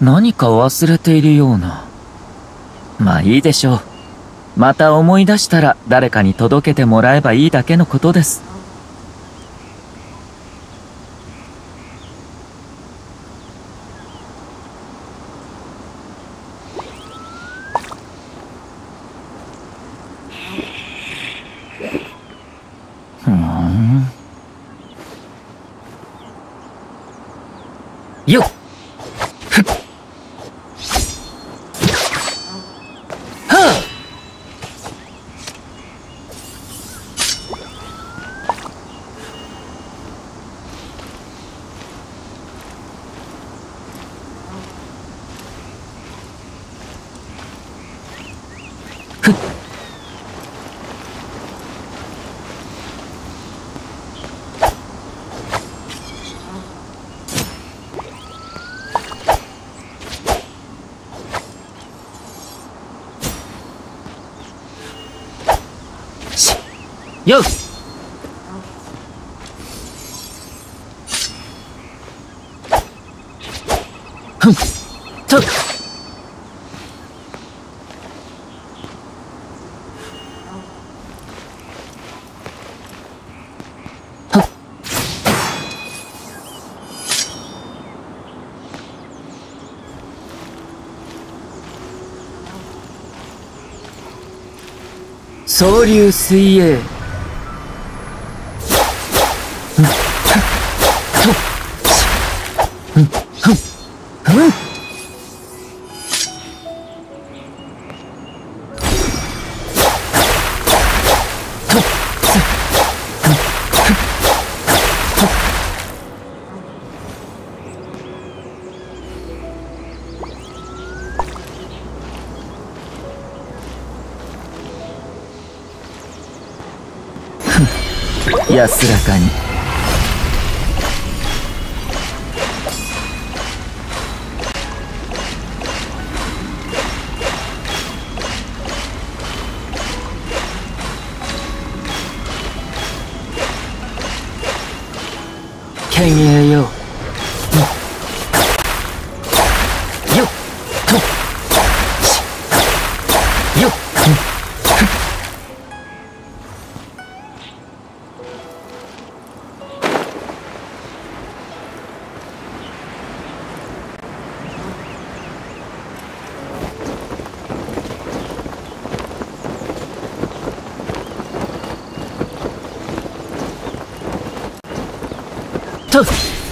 何か忘れているような。まあいいでしょう。また思い出したら誰かに届けてもらえばいいだけのことです。よっ。ふん。とっ総流水泳。安らかに。前衛よよっと Tough.